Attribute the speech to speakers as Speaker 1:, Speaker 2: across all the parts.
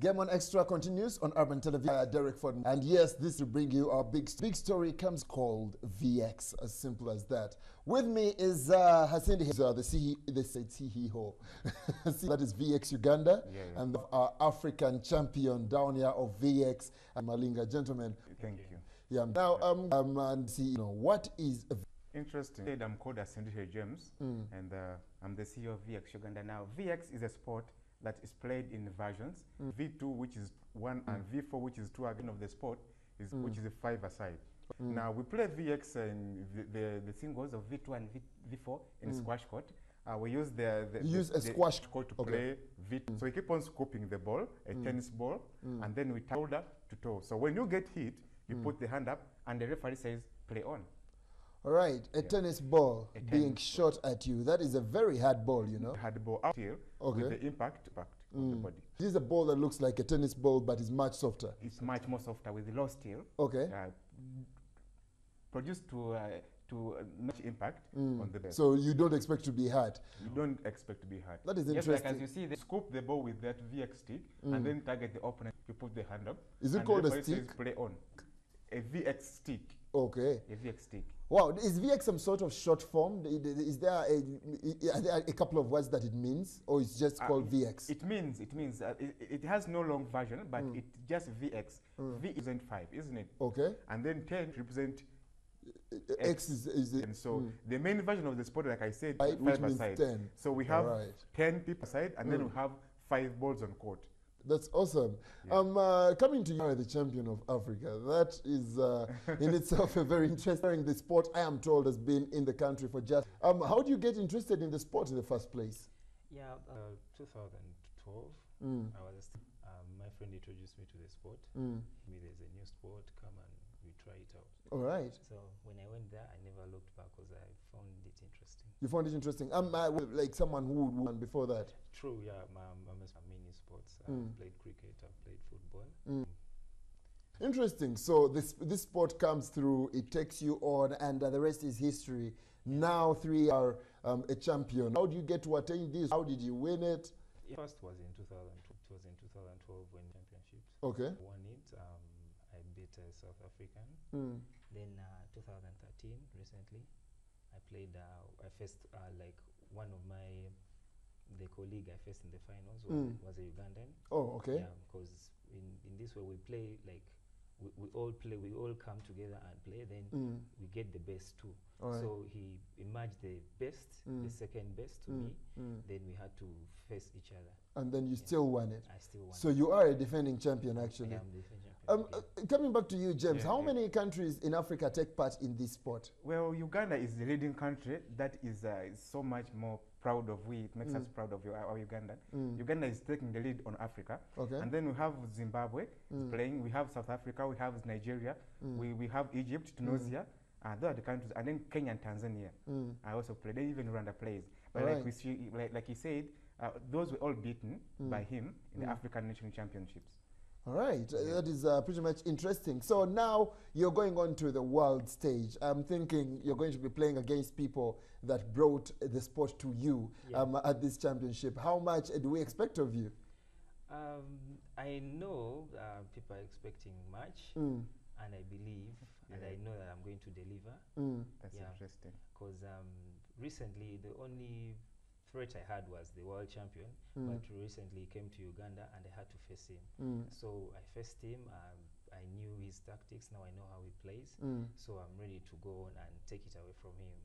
Speaker 1: Game on Extra continues on Urban Television. Uh, Derek Ford. And yes, this will bring you our big big story comes called VX, as simple as that. With me is uh, Hasindi, uh, the CEO, the CEO. that is VX Uganda,
Speaker 2: Yeah, yeah.
Speaker 1: and our African champion down here of VX, and Malingha. Gentlemen,
Speaker 2: Thank you.
Speaker 1: yeah. Now, um, um and see, you know, what is
Speaker 2: Interesting. I'm called Hasindihe James, and uh, I'm the CEO of VX Uganda. Now, VX is a sport that is played in versions. Mm. V2, which is one, and mm. V4, which is two again of the sport, is mm. which is a five aside. Now we play VX and the, the, the singles of V2 and v, V4 in squash court. Uh, we use the, the
Speaker 1: use
Speaker 2: the,
Speaker 1: a squash-
Speaker 2: court to
Speaker 1: okay.
Speaker 2: play V2. So we keep on scooping the ball, a tennis ball, and then we shoulder to toe. So when you get hit, you put the hand up, and the referee says play on.
Speaker 1: All right? A tennis ball
Speaker 2: A
Speaker 1: being
Speaker 2: tennis
Speaker 1: shot at you. That is a very hard ball, you know.
Speaker 2: Had the ball out here
Speaker 1: Okay.
Speaker 2: with the impact, impact of the body.
Speaker 1: This is a ball that looks like a tennis ball, but is much softer.
Speaker 2: It's much more softer with the low steel.
Speaker 1: Okay.
Speaker 2: Uh, produced to uh, to uh, much impact on the ball.
Speaker 1: So you don't expect to be hurt.
Speaker 2: you don't expect to be hurt.
Speaker 1: That is
Speaker 2: Just like as you see, they scoop the ball with that VX stick and then target the opponent. You put the hand up.
Speaker 1: Is it called a
Speaker 2: the referee says
Speaker 1: stick?
Speaker 2: Play on. A VX stick.
Speaker 1: Okay.
Speaker 2: A VX stick.
Speaker 1: Wow, is VX some sort of short form? Is there a, are there a couple of words that it means, or it's just
Speaker 2: Uh,
Speaker 1: called VX?
Speaker 2: It means it means uh, it, it has no long version, but
Speaker 1: Mm.
Speaker 2: it just VX. V isn't five, isn't it?
Speaker 1: Okay.
Speaker 2: And then ten represent
Speaker 1: X is, is it,
Speaker 2: And so the main version of the sport, like I said,
Speaker 1: Five,
Speaker 2: five
Speaker 1: which means
Speaker 2: aside.
Speaker 1: 10.
Speaker 2: So we have
Speaker 1: Alright.
Speaker 2: 10 people aside, and then we have five balls on court.
Speaker 1: That's awesome. Um, uh, coming to you, are the champion of Africa. That is uh, in itself a very interesting. The sport, I am told, has been in the country for just. Um, how do you get interested in the sport in the first place?
Speaker 3: Yeah, uh, 2012.
Speaker 1: Mm.
Speaker 3: I was um, my friend introduced me to the sport.
Speaker 1: Mm.
Speaker 3: Me, there's a new sport. Come and we try it out.
Speaker 1: All right.
Speaker 3: So when I went there, I never looked back because I found it interesting.
Speaker 1: You found it interesting. Um, I, well, like someone who would won before that.
Speaker 3: True, yeah. My, my, my sports. I've
Speaker 1: Mm.
Speaker 3: played cricket. I've played football.
Speaker 1: Interesting. So this this sport comes through. It takes you on, and uh, the rest is history. Now three are um, a champion. How do you get to attain this? How did you win it?
Speaker 3: It First was in 2012. It was in 2012 when championships.
Speaker 1: Okay.
Speaker 3: Won it. Um, I beat a South African.
Speaker 1: Mm.
Speaker 3: Then uh, 2013, recently, I played. Uh, I faced uh, like one of my the colleague I faced in the finals was,
Speaker 1: Mm.
Speaker 3: was a Ugandan.
Speaker 1: Oh, okay.
Speaker 3: Yeah, because in, in this way we play like we, we all play, we all come together and play. Then
Speaker 1: Mm.
Speaker 3: we get the best too.
Speaker 1: Alright.
Speaker 3: So he emerged the best,
Speaker 1: Mm.
Speaker 3: the second best to
Speaker 1: Mm,
Speaker 3: me.
Speaker 1: mm.
Speaker 3: Then we had to face each other.
Speaker 1: And then you still won it.
Speaker 3: I still won.
Speaker 1: So you are a defending champion, actually.
Speaker 3: I am the champion.
Speaker 1: Um,
Speaker 3: yeah.
Speaker 1: uh, coming back to you, James,
Speaker 2: Yeah,
Speaker 1: how
Speaker 2: yeah.
Speaker 1: many countries in Africa take part in this sport?
Speaker 2: Well, Uganda is the leading country that is, uh, so much more proud of we. It makes us mm. proud of you, our Uganda. Mm. Uganda is taking the lead on Africa.
Speaker 1: Okay.
Speaker 2: And then we have Zimbabwe is mm. playing. We have South Africa. We have Nigeria. We, we have Egypt, Tunisia. Uh, those are the countries. And then Kenya and Tanzania. I also played, even Rwanda plays. But
Speaker 1: Alright.
Speaker 2: like, we see, like, like he said, uh, those were all beaten by him in the African National Championships.
Speaker 1: All right, uh, that is uh, pretty much interesting. So now you're going on to the world stage. I'm thinking you're going to be playing against people that brought the sport to you
Speaker 3: Yeah.
Speaker 1: um, at this championship. How much uh, do we expect of you?
Speaker 3: Um, I know uh, people are expecting much,
Speaker 1: Mm,
Speaker 3: and I believe, and I know that I'm going to deliver.
Speaker 1: mm,
Speaker 2: That's
Speaker 3: Yeah.
Speaker 2: interesting.
Speaker 3: Because um, recently, the only threat I had was the world champion,
Speaker 1: Mm.
Speaker 3: but recently he came to Uganda and I had to face him.
Speaker 1: mm,
Speaker 3: So I faced him. Um, I knew his tactics. Now I know how he plays.
Speaker 1: mm.
Speaker 3: So I'm ready to go on and take it away from him.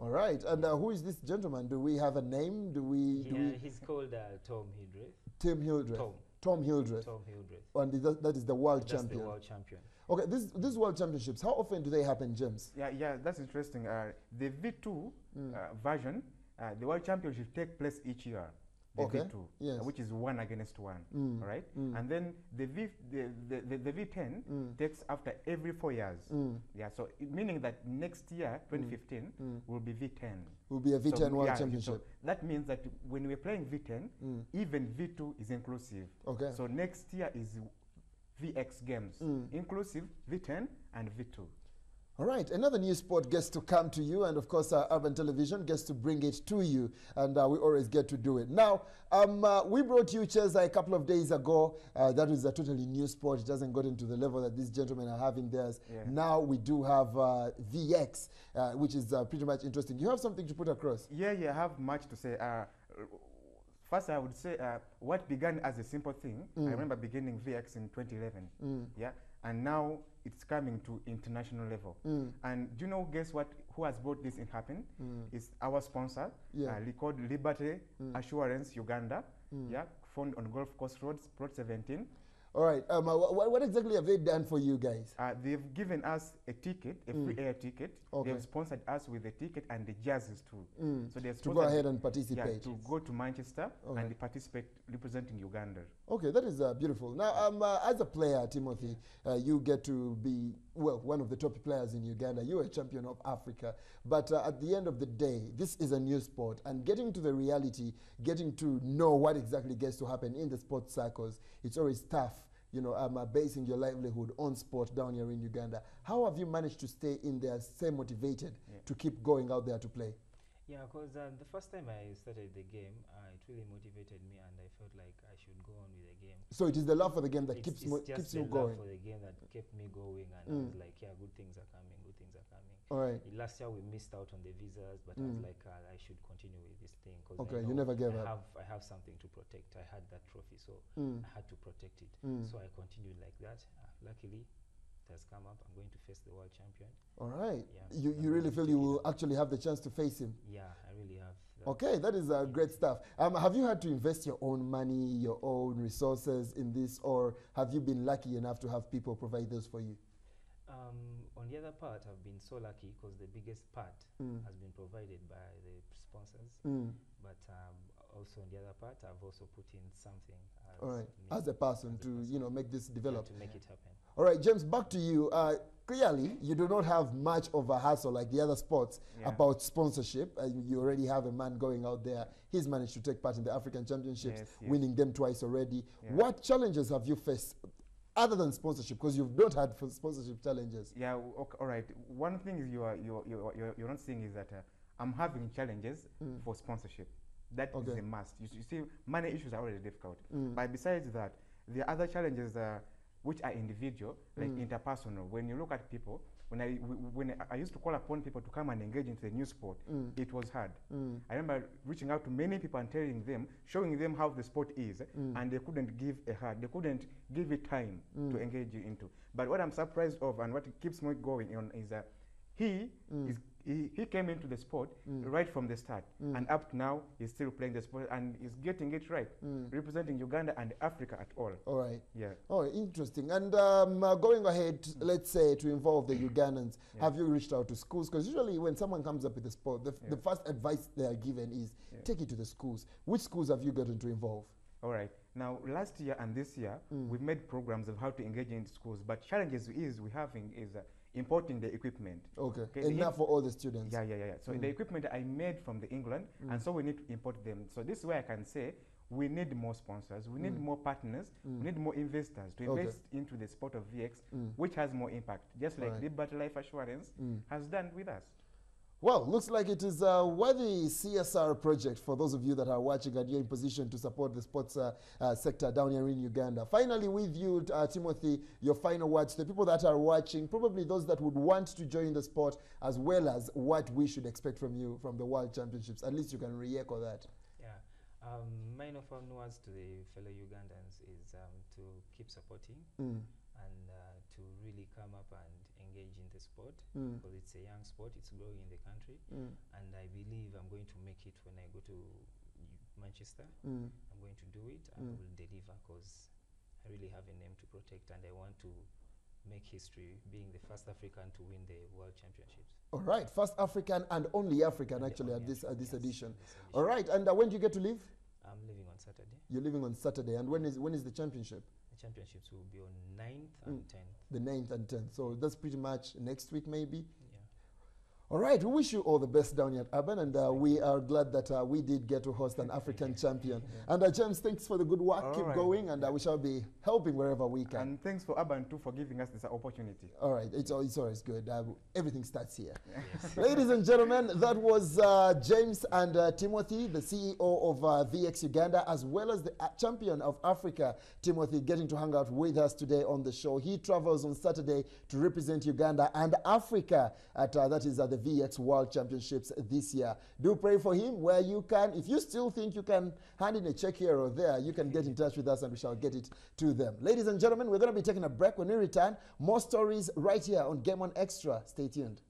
Speaker 1: All right, and uh, who is this gentleman? Do we have a name? Do we? Do
Speaker 3: Yeah,
Speaker 1: we
Speaker 3: he's called uh, Tom Hildreth.
Speaker 1: Tim Hildreth.
Speaker 3: Tom.
Speaker 1: Tom Hildreth.
Speaker 3: Tom Hildreth.
Speaker 1: And that, that is the world
Speaker 3: That's
Speaker 1: champion.
Speaker 3: the world champion.
Speaker 1: Okay, this this world championships. How often do they happen, James?
Speaker 2: Yeah, yeah, that's interesting. Uh, the V2
Speaker 1: Mm.
Speaker 2: uh, version, uh, the World Championship take place each year. The
Speaker 1: Okay,
Speaker 2: V2,
Speaker 1: yes.
Speaker 2: uh, which is one against one,
Speaker 1: Mm,
Speaker 2: right?
Speaker 1: mm.
Speaker 2: And then the V, the, the, the, the V10
Speaker 1: Mm.
Speaker 2: takes after every four years.
Speaker 1: Mm.
Speaker 2: Yeah, so meaning that next year, 2015,
Speaker 1: Mm.
Speaker 2: will be V10.
Speaker 1: Will be a V10
Speaker 2: So,
Speaker 1: World
Speaker 2: yeah, so
Speaker 1: Championship.
Speaker 2: that means that when we're playing V10,
Speaker 1: Mm.
Speaker 2: even V2 is inclusive.
Speaker 1: Okay.
Speaker 2: So next year is VX games,
Speaker 1: Mm.
Speaker 2: inclusive V10 and V2.
Speaker 1: All right, another new sport gets to come to you, and of course, uh, Urban Television gets to bring it to you, and uh, we always get to do it. Now, um, uh, we brought you Cheza a couple of days ago. Uh, that is a totally new sport. It hasn't got into the level that these gentlemen are having theirs.
Speaker 2: Yeah.
Speaker 1: Now we do have uh, VX, uh, which is uh, pretty much interesting. You have something to put across?
Speaker 2: Yeah, yeah, I have much to say. Uh, first, I would say uh, what began as a simple thing.
Speaker 1: Mm.
Speaker 2: I remember beginning VX in 2011. Yeah, and now it's coming to international level.
Speaker 1: Mm.
Speaker 2: And do you know? Guess what? Who has brought this in happen? It's our sponsor,
Speaker 1: Yeah.
Speaker 2: uh, called Liberty Assurance Uganda. Yeah, found on Golf Coast Roads, Plot 17.
Speaker 1: All right, um, uh, wh- what exactly have they done for you guys?
Speaker 2: Uh, they've given us a ticket, a free air ticket.
Speaker 1: Mm. Okay.
Speaker 2: They've sponsored us with a ticket and the jerseys too. So they've
Speaker 1: To go ahead and participate.
Speaker 2: Yeah, to go to Manchester
Speaker 1: Okay.
Speaker 2: and participate representing Uganda.
Speaker 1: Okay, that is uh, beautiful. Now, um, uh, as a player, Timothy, uh, you get to be, well, one of the top players in Uganda. You're a champion of Africa. But uh, at the end of the day, this is a new sport. And getting to the reality, getting to know what exactly gets to happen in the sports circles, it's always tough. You know, um, uh, basing your livelihood on sport down here in Uganda. How have you managed to stay in there, stay motivated to keep going out there to play?
Speaker 3: Yeah, because uh, the first time I started the game, uh, it really motivated me, and I felt like I should go on with the game.
Speaker 1: So it is the love for the game that
Speaker 3: it's,
Speaker 1: keeps,
Speaker 3: it's
Speaker 1: keeps
Speaker 3: the
Speaker 1: you
Speaker 3: love
Speaker 1: going.
Speaker 3: for the game that kept me going, and I
Speaker 1: Mm.
Speaker 3: was like, yeah, good things are coming, good things are coming.
Speaker 1: All right.
Speaker 3: Last year we missed out on the visas, but I was
Speaker 1: Mm.
Speaker 3: like, uh, I should continue with this thing because
Speaker 1: Okay,
Speaker 3: I
Speaker 1: you never gave
Speaker 3: I
Speaker 1: up.
Speaker 3: have I have something to protect. I had that trophy, so
Speaker 1: Mm.
Speaker 3: I had to protect it.
Speaker 1: Mm.
Speaker 3: So I continued like that. Uh, luckily, it has come up. I'm going to face the world champion.
Speaker 1: All right.
Speaker 3: Yeah,
Speaker 1: You, you really feel you will actually have the chance to face him.
Speaker 3: Yeah, I really have. that.
Speaker 1: Okay, that is uh, great stuff. Um, have you had to invest your own money, your own resources in this, or have you been lucky enough to have people provide those for you?
Speaker 3: Um, on the other part, I've been so lucky because the biggest part
Speaker 1: Mm.
Speaker 3: has been provided by the sponsors.
Speaker 1: Mm.
Speaker 3: But um, also on the other part, I've also put in something as,
Speaker 1: All right. As a person
Speaker 3: as a
Speaker 1: to
Speaker 3: person.
Speaker 1: you know make this
Speaker 3: yeah,
Speaker 1: develop.
Speaker 3: to make it happen.
Speaker 1: All right, James. Back to you. Uh, clearly, you do not have much of a hassle like the other sports
Speaker 2: Yeah.
Speaker 1: about sponsorship. Uh, you- you already have a man going out there. He's managed to take part in the African Championships,
Speaker 2: Yes, yes.
Speaker 1: winning them twice already.
Speaker 2: Yeah.
Speaker 1: What challenges have you faced? Other than sponsorship, because you've not had f- sponsorship challenges.
Speaker 2: Yeah, ok- all right. One thing is you are you are, you are, you're, you're not seeing is that uh, I'm having challenges for sponsorship. That is
Speaker 1: Okay.
Speaker 2: a must. You, you see, money issues are already difficult.
Speaker 1: Mm.
Speaker 2: But besides that, are other challenges uh, which are individual, like interpersonal. When you look at people, when I when I- used to call upon people to come and engage into the new sport,
Speaker 1: Mm.
Speaker 2: it was hard.
Speaker 1: Mm.
Speaker 2: I remember reaching out to many people and telling them, showing them how the sport is,
Speaker 1: Mm.
Speaker 2: and they couldn't give a heart. They couldn't give it time to engage you into. But what I'm surprised of and what keeps me going on is that he
Speaker 1: Mm.
Speaker 2: is he, he came into the sport right from the start, and up to now he's still playing the sport and is getting it right,
Speaker 1: Mm.
Speaker 2: representing Uganda and Africa at all.
Speaker 1: All right.
Speaker 2: Yeah.
Speaker 1: Oh, interesting. And um, uh, going ahead, let's say to involve the Ugandans,
Speaker 2: Yeah.
Speaker 1: have you reached out to schools? Because usually when someone comes up with a sport, the, f- the first advice they are given is
Speaker 2: Yeah.
Speaker 1: take it to the schools. Which schools have you gotten to involve?
Speaker 2: All right. Now, last year and this year,
Speaker 1: Mm.
Speaker 2: we've made programs of how to engage in schools. But challenges is we're having is uh, importing the equipment.
Speaker 1: Okay.
Speaker 2: Okay,
Speaker 1: Enough for all the students.
Speaker 2: Yeah, yeah, yeah. yeah. So
Speaker 1: Mm.
Speaker 2: the equipment I made from the England, and so we need to import them. So this is where I can say we need more sponsors, we need
Speaker 1: Mm.
Speaker 2: more partners,
Speaker 1: Mm.
Speaker 2: we need more investors to
Speaker 1: Okay.
Speaker 2: invest into the sport of VX,
Speaker 1: Mm.
Speaker 2: which has more impact, just like
Speaker 1: Right.
Speaker 2: Liberty Life Assurance
Speaker 1: Mm.
Speaker 2: has done with us.
Speaker 1: Well, looks like it is a worthy CSR project for those of you that are watching and you're in position to support the sports uh, uh, sector down here in Uganda. Finally, with you, uh, Timothy, your final words to the people that are watching, probably those that would want to join the sport, as well as what we should expect from you from the World Championships. At least you can re-echo that.
Speaker 3: Yeah. Um, of our words to the fellow Ugandans is um, to keep supporting
Speaker 1: Mm,
Speaker 3: and uh, to really come up and engage in the sport
Speaker 1: mm,
Speaker 3: because it's a young sport, it's growing in the country,
Speaker 1: mm,
Speaker 3: and I believe I'm going to make it when I go to Manchester.
Speaker 1: mm.
Speaker 3: I'm going to do it and. I will deliver because I really have a name to protect and I want to make history being the first African to win the World Championships.
Speaker 1: All right, first African and only African
Speaker 3: And
Speaker 1: actually at
Speaker 3: only
Speaker 1: this at this
Speaker 3: Africans
Speaker 1: edition.
Speaker 3: this edition.
Speaker 1: right, and uh, when do you get to leave?
Speaker 3: I'm leaving on Saturday.
Speaker 1: You're leaving on Saturday, and when is when is the championship?
Speaker 3: Championships will be on 9th and
Speaker 1: Mm.
Speaker 3: 10th.
Speaker 1: The 9th and 10th. So that's pretty much next week, maybe.
Speaker 3: Yeah.
Speaker 1: All right, we wish you all the best down here at Urban, and uh, we are glad that uh, we did get to host an African champion. And uh, James, thanks for the good work.
Speaker 2: All
Speaker 1: Keep
Speaker 2: right.
Speaker 1: going, and uh, we shall be helping wherever we can.
Speaker 2: And thanks for Urban too for giving us this opportunity.
Speaker 1: All right, it's, it's always good. Uh, everything starts here. Ladies and gentlemen, that was uh, James and uh, Timothy, the CEO of uh, VX Uganda, as well as the uh, champion of Africa, Timothy, getting to hang out with us today on the show. He travels on Saturday to represent Uganda and Africa at uh, that is at the VX World Championships this year. Do pray for him where you can. If you still think you can hand in a check here or there, you can get in touch with us and we shall get it to them. Ladies and gentlemen, we're going to be taking a break. When we return, more stories right here on Game On Extra. Stay tuned.